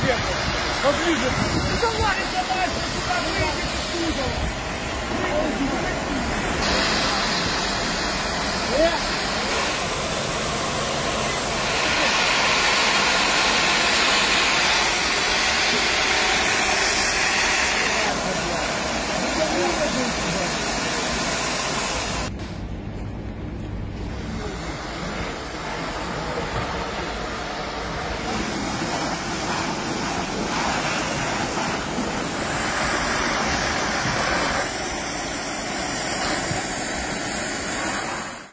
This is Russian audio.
сверху. Поближе. Давай, давай, сюда выйдет из кузова. Э!